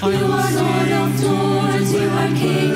You are Lord of lords, you are King.